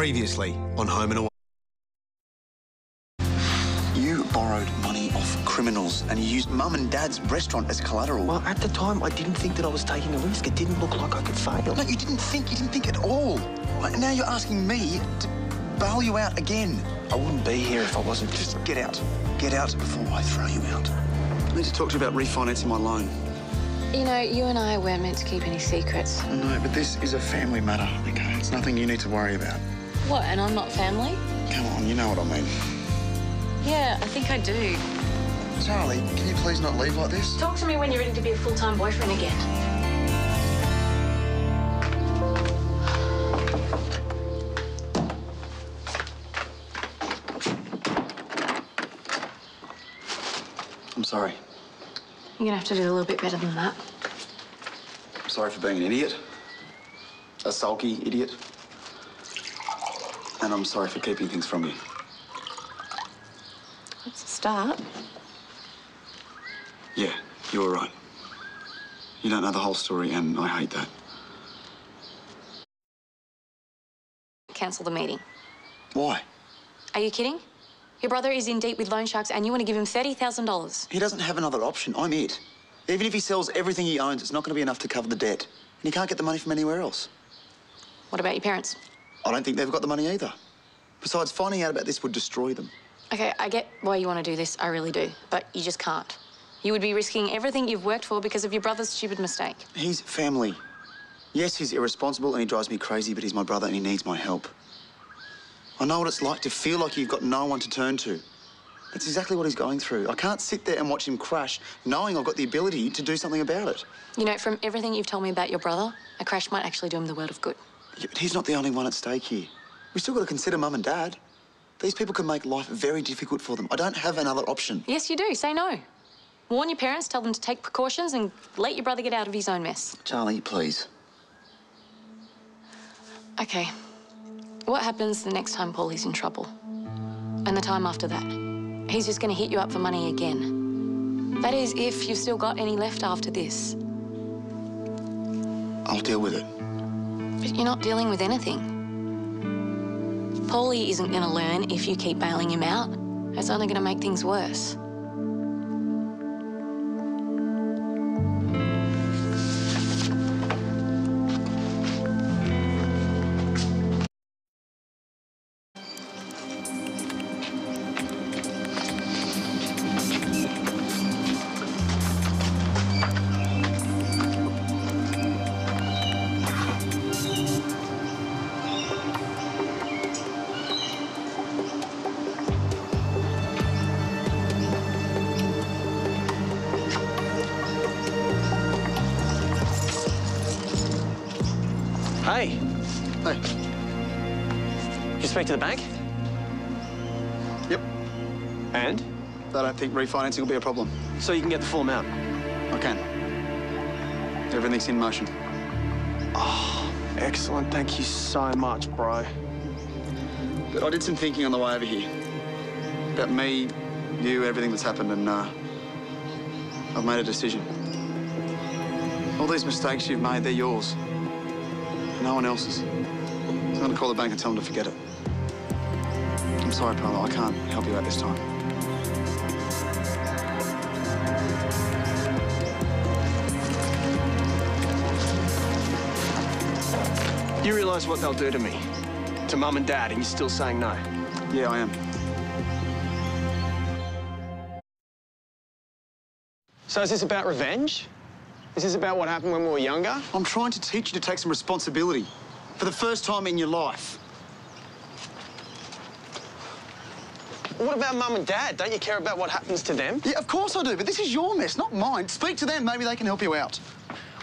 Previously on Home and Away. You borrowed money off criminals and you used mum and dad's restaurant as collateral. Well, at the time, I didn't think that I was taking a risk. It didn't look like I could fail. No, you didn't think. You didn't think at all. Like, now you're asking me to bail you out again. I wouldn't be here if I wasn't just... Just get out. Get out before I throw you out. I need to talk to you about refinancing my loan. You know, you and I weren't meant to keep any secrets. No, but this is a family matter, okay? It's nothing you need to worry about. What, and I'm not family? Come on, you know what I mean. Yeah, I think I do. Charlie, can you please not leave like this? Talk to me when you're ready to be a full-time boyfriend again. I'm sorry. You're gonna have to do a little bit better than that. I'm sorry for being an idiot. A sulky idiot. And I'm sorry for keeping things from you. That's a start. Yeah, you were right. You don't know the whole story, and I hate that. Cancel the meeting. Why? Are you kidding? Your brother is in deep with loan sharks and you want to give him $30,000. He doesn't have another option. I'm it. Even if he sells everything he owns, it's not going to be enough to cover the debt. And he can't get the money from anywhere else. What about your parents? I don't think they've got the money either. Besides, finding out about this would destroy them. Okay, I get why you want to do this. I really do. But you just can't. You would be risking everything you've worked for because of your brother's stupid mistake. He's family. Yes, he's irresponsible and he drives me crazy, but he's my brother and he needs my help. I know what it's like to feel like you've got no one to turn to. That's exactly what he's going through. I can't sit there and watch him crash knowing I've got the ability to do something about it. You know, from everything you've told me about your brother, a crash might actually do him the world of good. Yeah, but he's not the only one at stake here. We've still got to consider mum and dad. These people can make life very difficult for them. I don't have another option. Yes, you do. Say no. Warn your parents, tell them to take precautions, and let your brother get out of his own mess. Charlie, please. Okay. What happens the next time Paulie's in trouble? And the time after that? He's just going to hit you up for money again. That is, if you've still got any left after this. I'll deal with it. But you're not dealing with anything. Paulie isn't going to learn if you keep bailing him out. It's only going to make things worse. Speak to the bank? Yep. And? I don't think refinancing will be a problem. So you can get the full amount? I can. Everything's in motion. Excellent. Thank you so much, bro. But I did some thinking on the way over here. About me, you, everything that's happened, and uh, I've made a decision. All these mistakes you've made, they're yours. No one else's. So I'm going to call the bank and tell them to forget it. I'm sorry, Paolo. I can't help you out this time. You realise what they'll do to me? To mum and dad, and you're still saying no? Yeah, I am. So is this about revenge? Is this about what happened when we were younger? I'm trying to teach you to take some responsibility for the first time in your life. What about mum and dad? Don't you care about what happens to them? Yeah, of course I do, but this is your mess, not mine. Speak to them. Maybe they can help you out.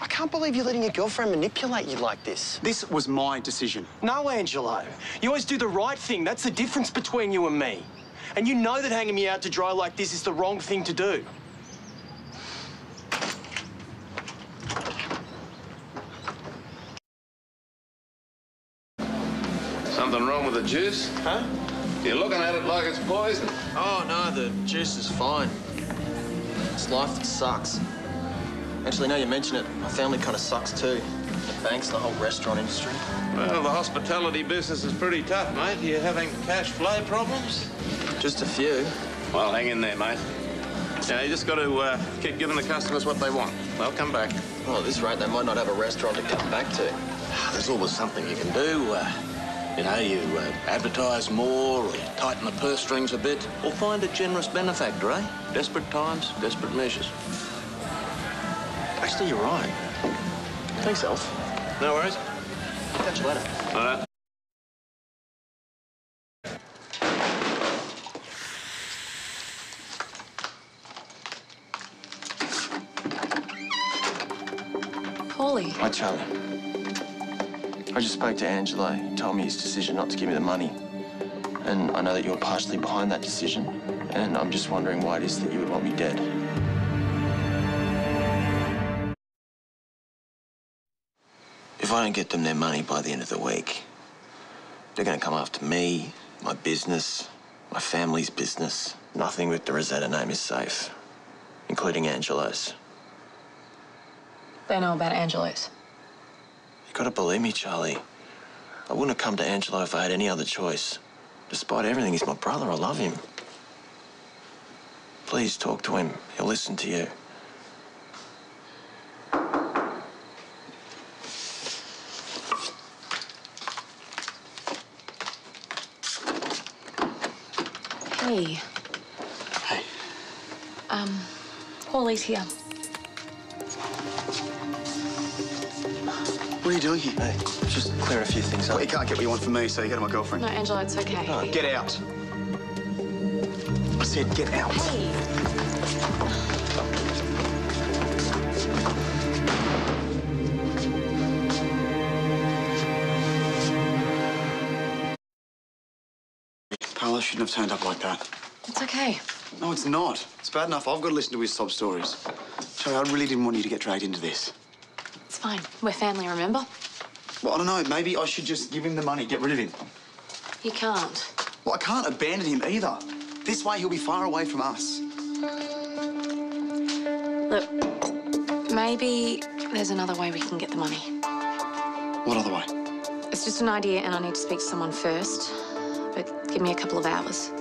I can't believe you're letting your girlfriend manipulate you like this. This was my decision. No, Angelo. You always do the right thing. That's the difference between you and me. And you know that hanging me out to dry like this is the wrong thing to do. Something wrong with the juice? Huh? You're looking at it like it's poison. Oh, no, the juice is fine. It's life that sucks. Actually, now you mention it, my family kind of sucks too. The banks, the whole restaurant industry. Well, the hospitality business is pretty tough, mate. You having cash flow problems? Just a few. Well, hang in there, mate. Yeah, you just got to uh, keep giving the customers what they want. They'll come back. Well, at this rate, they might not have a restaurant to come back to. There's always something you can do. Uh, you know, you uh, advertise more, or you tighten the purse strings a bit, or find a generous benefactor, eh? Desperate times, desperate measures. Actually, you're right. Thanks, Alf. No worries. Catch you later. All right. Paulie, Hi, Charlie. I just spoke to Angelo. He told me his decision not to give me the money. And I know that you're partially behind that decision. And I'm just wondering why it is that you would want me dead. If I don't get them their money by the end of the week, they're going to come after me, my business, my family's business. Nothing with the Rosetta name is safe, including Angelo's. they know about Angelo's. You gotta believe me, Charlie. I wouldn't have come to Angelo if I had any other choice. Despite everything, he's my brother. I love him. Please talk to him. He'll listen to you. Hey. Hey, Um, Paulie's here. What are you doing here? Hey, just clear a few things up. Well, you can't get what you want from me, so you go to my girlfriend. No, Angelo, it's okay. No. Get out. I said get out. Hey. Paolo shouldn't have turned up like that. It's okay. No, it's not. It's bad enough I've got to listen to his sob stories. Charlie, I really didn't want you to get dragged into this. It's fine. We're family, remember? Well, I don't know. Maybe I should just give him the money, get rid of him. You can't. Well, I can't abandon him either. This way, he'll be far away from us. Look, maybe there's another way we can get the money. What other way? It's just an idea, and I need to speak to someone first. But give me a couple of hours.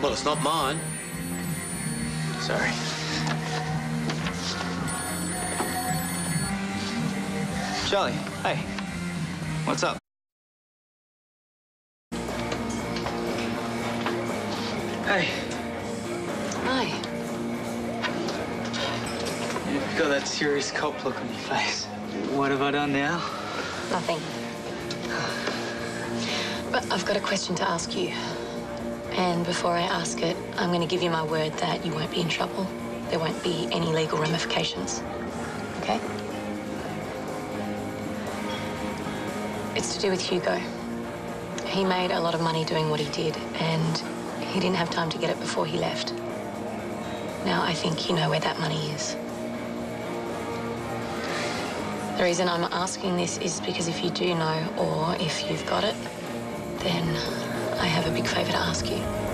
Well, it's not mine. Sorry. Charlie, hey. What's up? Hey, Hi. you've got that serious cop look on your face. What have I done now? Nothing. But I've got a question to ask you. And before I ask it, I'm going to give you my word that you won't be in trouble. There won't be any legal ramifications. Okay? It's to do with Hugo. He made a lot of money doing what he did, and he didn't have time to get it before he left. Now I think you know where that money is. The reason I'm asking this is because if you do know, or if you've got it, then I have a big favour to ask you.